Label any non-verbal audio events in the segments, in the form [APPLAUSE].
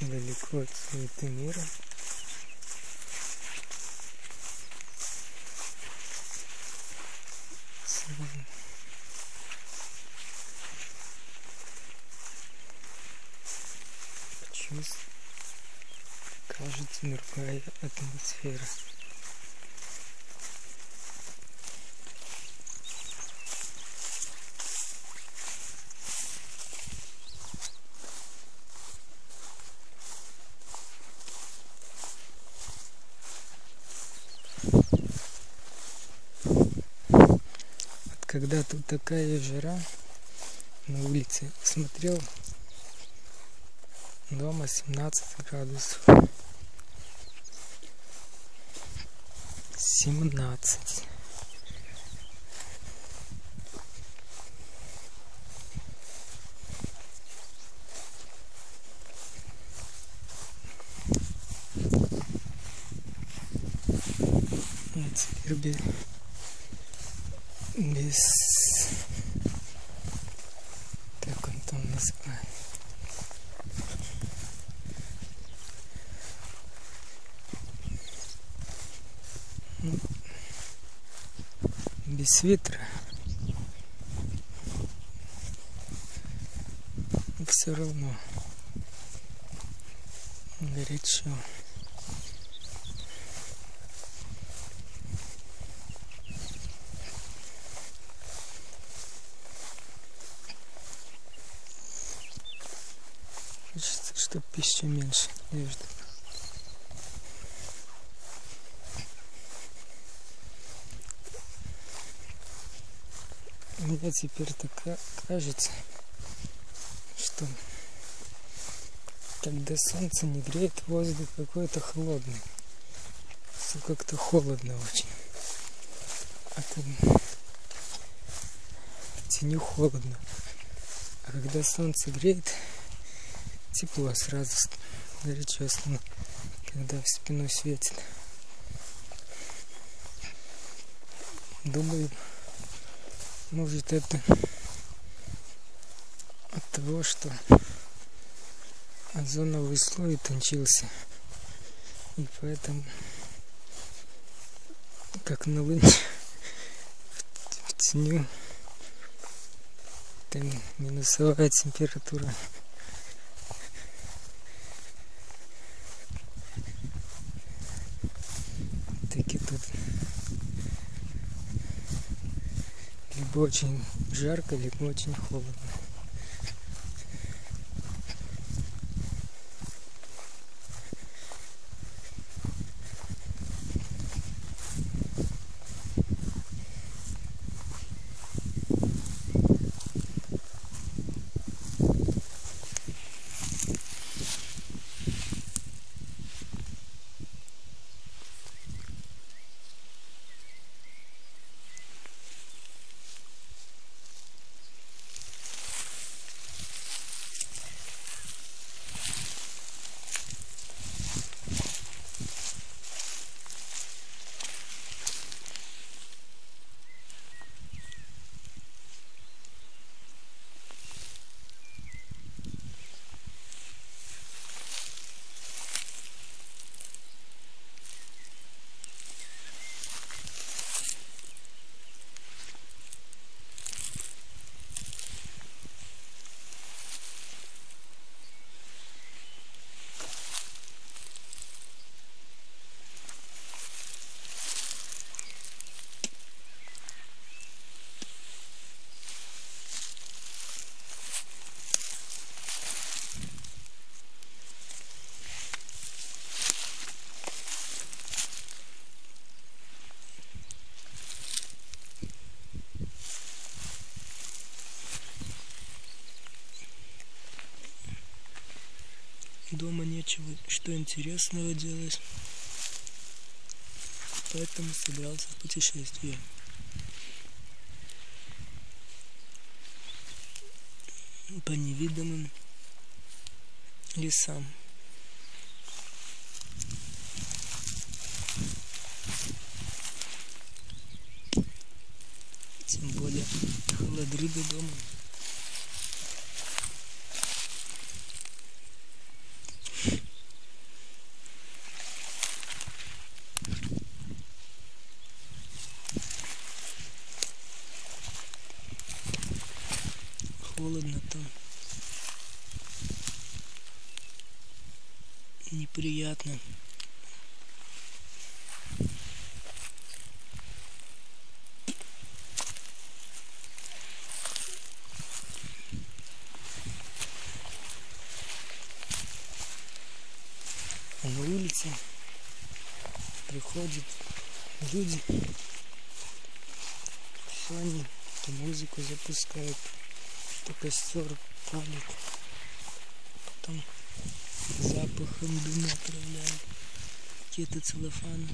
далеко от суеты мира. Сразу. Чувств. Кажется, другая атмосфера. Когда тут такая жара на улице, смотрел, дома 17 градусов. 17. Вот теперь без, без... Как он там называет? Ну, Без свитера. Все равно горячо. Чтобы пищи меньше лежит. Мне теперь так кажется, что когда солнце не греет, воздух какой-то холодный. Все как-то холодно очень. А там тени холодно. А когда солнце греет, тепло сразу ст- горячо когда в спину светит. Думаю, может это от того, что озоновый слой тончился. И поэтому как на лыне [LAUGHS] в теню там минусовая температура. Таки тут либо очень жарко, либо очень холодно. Дома нечего, что интересного делать. Поэтому собрался в путешествие. По невиданным лесам. Тем более холодрыга дома. приятно. А на улице приходят люди, все они то музыку запускают, то костер палит, потом запахом дыма отправляют какие-то целлофаны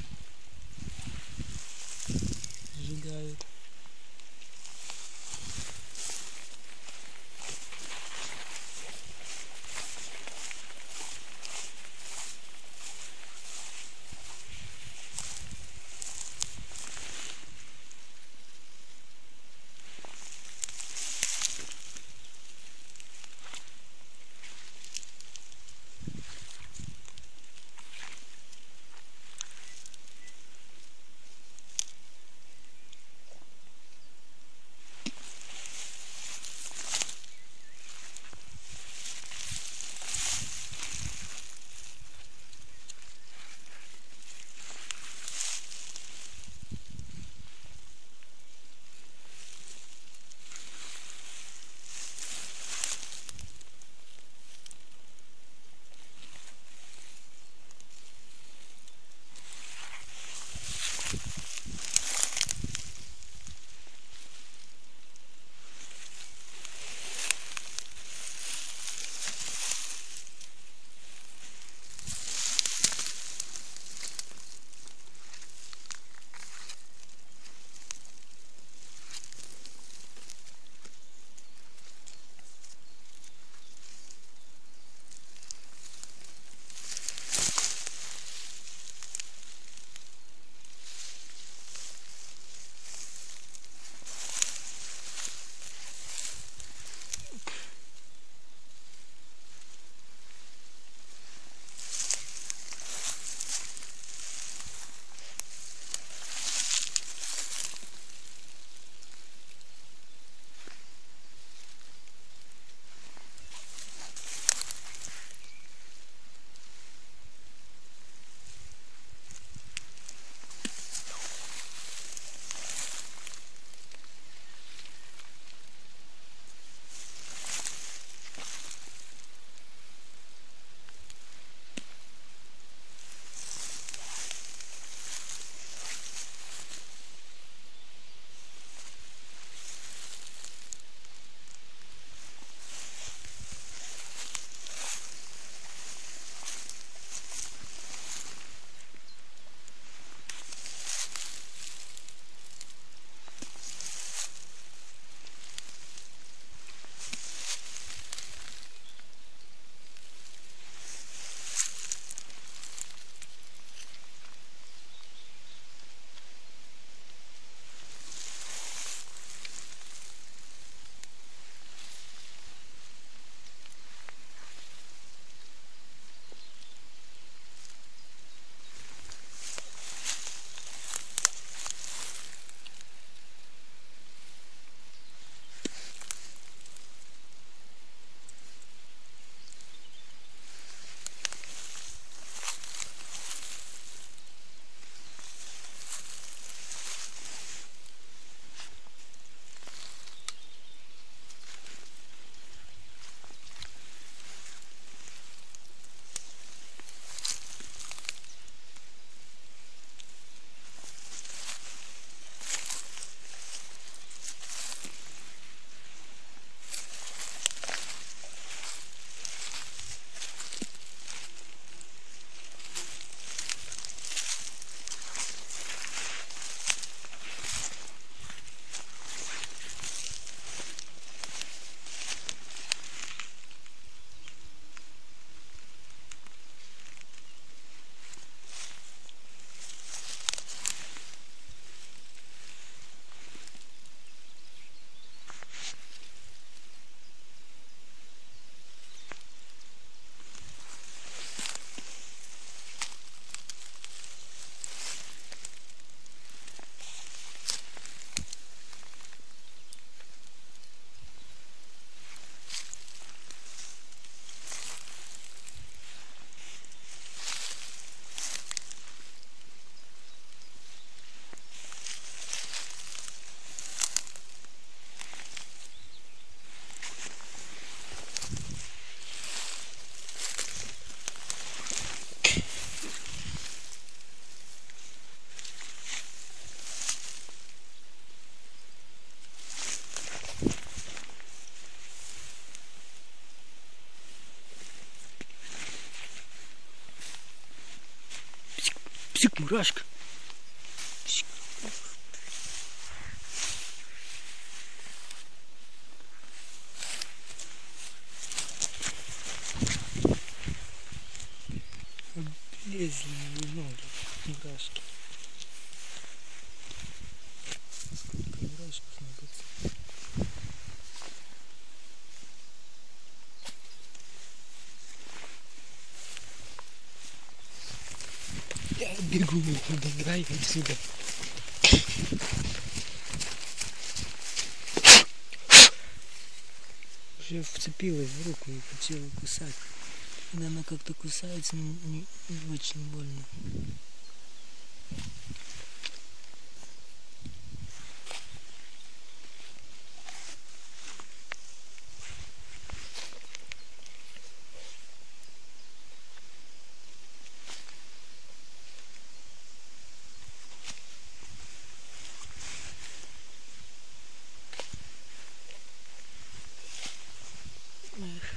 Murasco. Бегу, убегаю отсюда. Уже вцепилась в руку и хотела кусать. Когда она как-то кусается, не- не очень больно. Эх.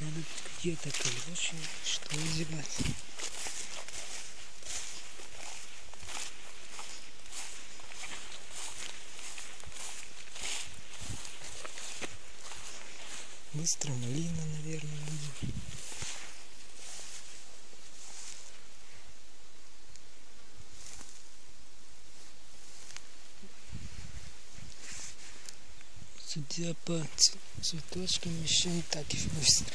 Надо где-то калоши, что одевать. Быстро малина, наверное, будет. Судя по цветочкам, еще не так и быстро.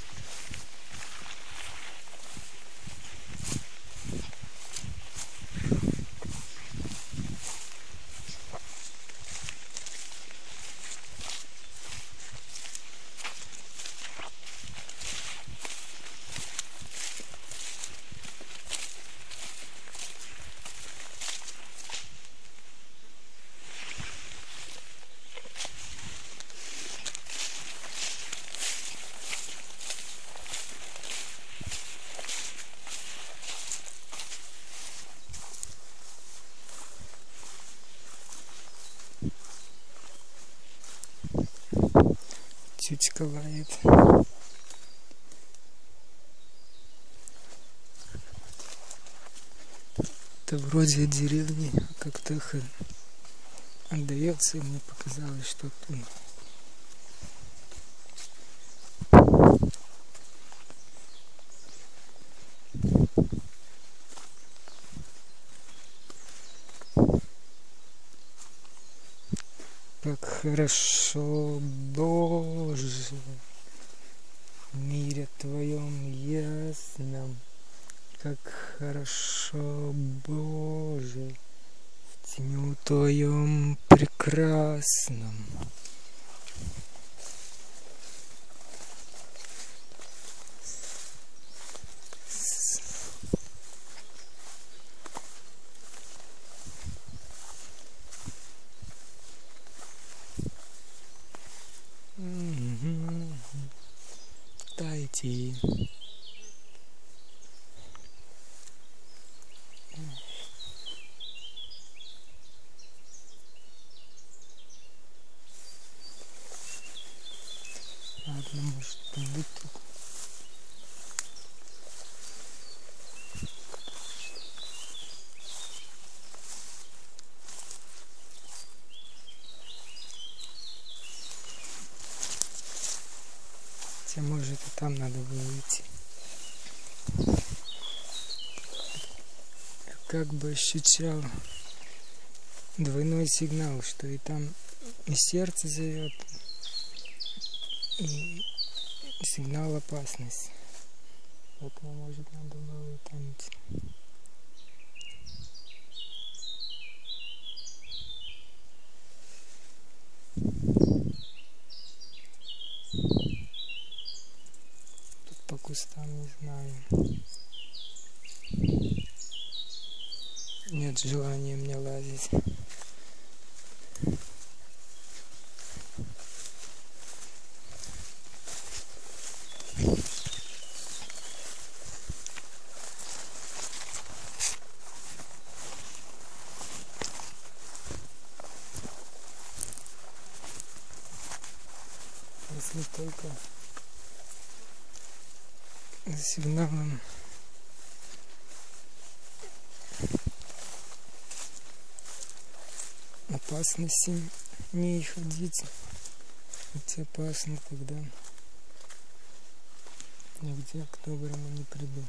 Птичка лает. Это вроде деревни, а как-то отдается, и мне показалось, что тут Как хорошо, Боже, в мире Твоем ясном, как хорошо, Боже, в теню Твоем прекрасном. Быть тут. Хотя может и там надо было идти. Как бы ощущал двойной сигнал, что и там и сердце зовет, и сигнал опасности. Поэтому, может, надо было и идти. Тут по кустам не знаю. Нет желания мне лазить. Не только сигналом опасности не ходить. Это опасно, когда нигде к доброму не приду.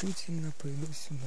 Решительно пойду сюда.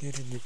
чистотой